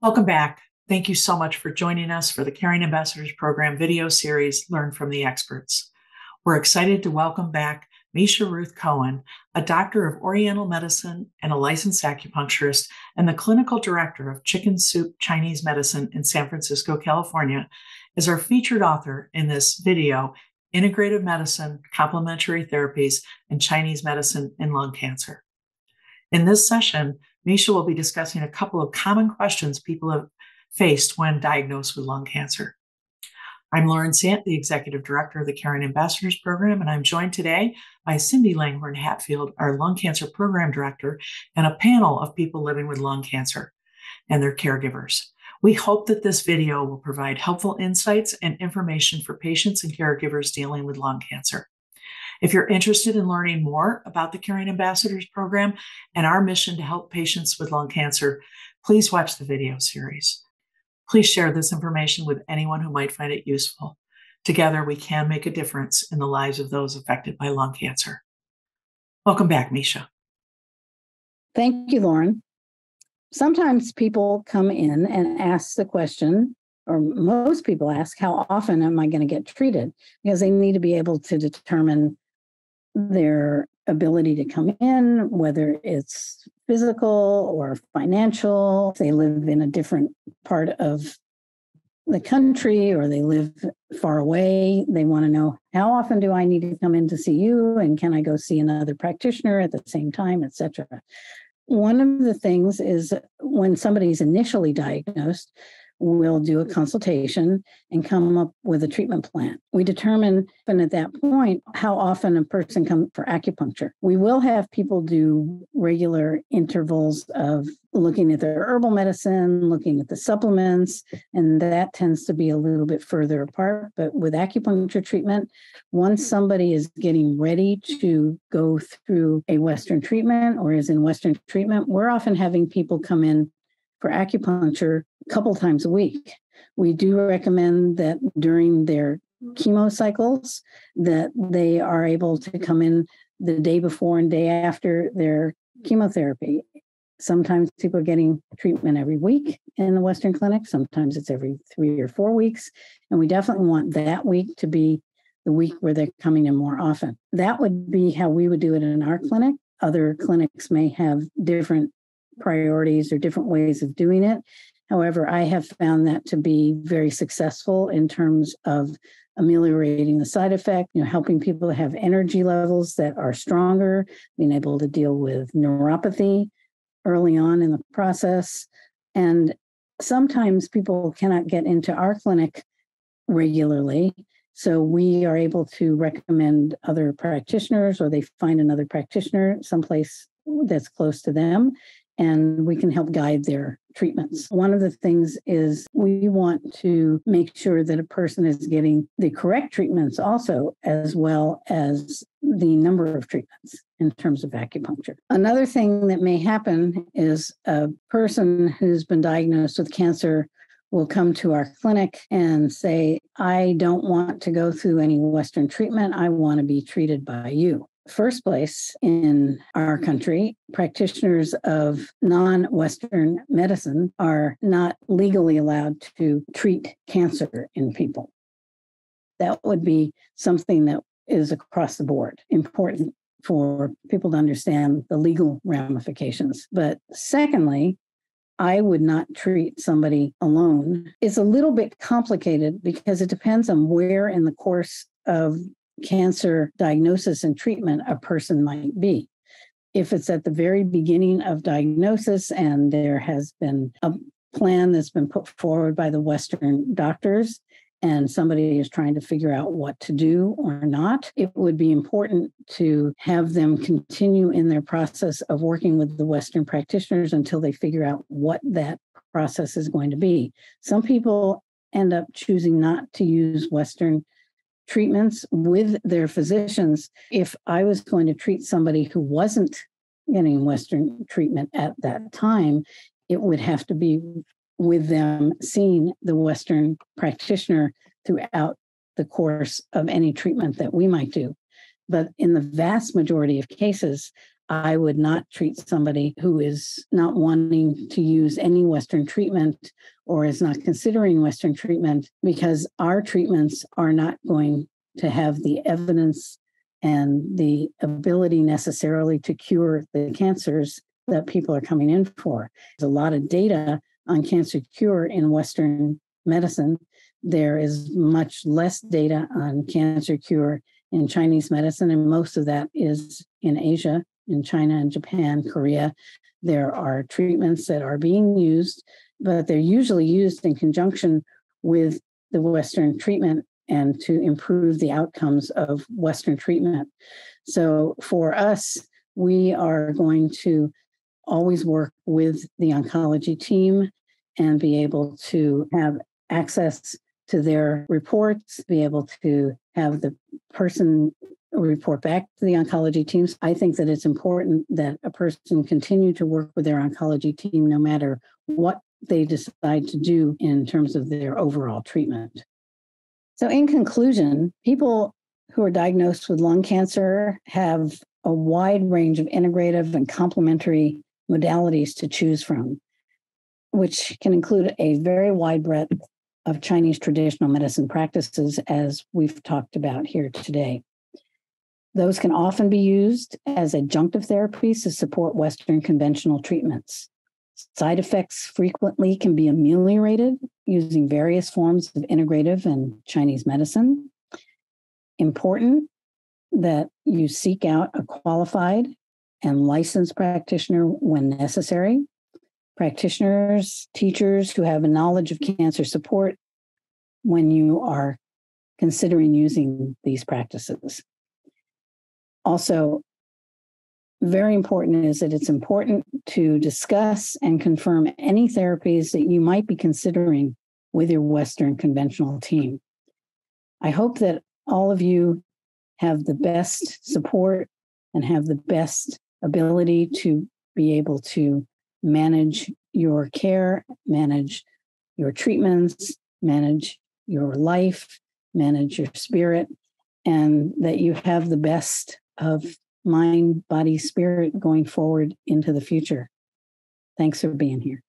Welcome back. Thank you so much for joining us for the Caring Ambassadors Program video series, Learn from the Experts. We're excited to welcome back Misha Ruth Cohen, a doctor of Oriental medicine and a licensed acupuncturist, and the clinical director of Chicken Soup Chinese Medicine in San Francisco, California, as our featured author in this video, Integrative Medicine, Complementary Therapies, and Chinese Medicine in Lung Cancer. In this session, Misha will be discussing a couple of common questions people have faced when diagnosed with lung cancer. I'm Lorren Sandt, the Executive Director of the Caring Ambassadors Program, and I'm joined today by Cindy Langhorne Hatfield, our Lung Cancer Program Director, and a panel of people living with lung cancer and their caregivers. We hope that this video will provide helpful insights and information for patients and caregivers dealing with lung cancer. If you're interested in learning more about the Caring Ambassadors program and our mission to help patients with lung cancer, please watch the video series. Please share this information with anyone who might find it useful. Together, we can make a difference in the lives of those affected by lung cancer. Welcome back, Misha. Thank you, Lorren. Sometimes people come in and ask the question, or most people ask, how often am I going to get treated? Because they need to be able to determine their ability to come in, whether it's physical or financial, they live in a different part of the country or they live far away. They want to know how often do I need to come in to see you and can I go see another practitioner at the same time, etc. One of the things is when somebody's initially diagnosed, we'll do a consultation and come up with a treatment plan. We determine and at that point how often a person comes for acupuncture. We will have people do regular intervals of looking at their herbal medicine, looking at the supplements, and that tends to be a little bit further apart. But with acupuncture treatment, once somebody is getting ready to go through a Western treatment or is in Western treatment, we're often having people come in for acupuncture a couple times a week. We do recommend that during their chemo cycles that they are able to come in the day before and day after their chemotherapy. Sometimes people are getting treatment every week in the Western clinic. Sometimes it's every three or four weeks. And we definitely want that week to be the week where they're coming in more often. That would be how we would do it in our clinic. Other clinics may have different priorities or different ways of doing it. However, I have found that to be very successful in terms of ameliorating the side effect, you know, helping people have energy levels that are stronger, being able to deal with neuropathy early on in the process. And sometimes people cannot get into our clinic regularly. So we are able to recommend other practitioners or they find another practitioner someplace that's close to them and we can help guide their treatments. One of the things is we want to make sure that a person is getting the correct treatments also, as well as the number of treatments in terms of acupuncture. Another thing that may happen is a person who's been diagnosed with cancer will come to our clinic and say, I don't want to go through any Western treatment. I want to be treated by you first place in our country, practitioners of non Western medicine are not legally allowed to treat cancer in people. That would be something that is across the board important for people to understand the legal ramifications. But secondly, I would not treat somebody alone. It's a little bit complicated because it depends on where in the course of cancer diagnosis and treatment a person might be. If it's at the very beginning of diagnosis and there has been a plan that's been put forward by the Western doctors, and somebody is trying to figure out what to do or not, it would be important to have them continue in their process of working with the Western practitioners until they figure out what that process is going to be. Some people end up choosing not to use Western treatments with their physicians. If I was going to treat somebody who wasn't getting Western treatment at that time, it would have to be with them seeing the Western practitioner throughout the course of any treatment that we might do. But in the vast majority of cases, I would not treat somebody who is not wanting to use any Western treatment or is not considering Western treatment because our treatments are not going to have the evidence and the ability necessarily to cure the cancers that people are coming in for. There's a lot of data on cancer cure in Western medicine. There is much less data on cancer cure in Chinese medicine, and most of that is in Asia, in China and Japan, Korea. There are treatments that are being used, but they're usually used in conjunction with the Western treatment and to improve the outcomes of Western treatment. So for us, we are going to always work with the oncology team and be able to have access to their reports, be able to have the person report back to the oncology teams. I think that it's important that a person continue to work with their oncology team no matter what they decide to do in terms of their overall treatment. So, in conclusion, people who are diagnosed with lung cancer have a wide range of integrative and complementary modalities to choose from, which can include a very wide breadth of Chinese traditional medicine practices, as we've talked about here today. Those can often be used as adjunctive therapies to support Western conventional treatments. Side effects frequently can be ameliorated using various forms of integrative and Chinese medicine. Important that you seek out a qualified and licensed practitioner when necessary. Practitioners, teachers who have a knowledge of cancer support when you are considering using these practices. Also, very important is that it's important to discuss and confirm any therapies that you might be considering with your Western conventional team. I hope that all of you have the best support and have the best ability to be able to manage your care, manage your treatments, manage your life, manage your spirit, and that you have the best of mind, body, spirit going forward into the future. Thanks for being here.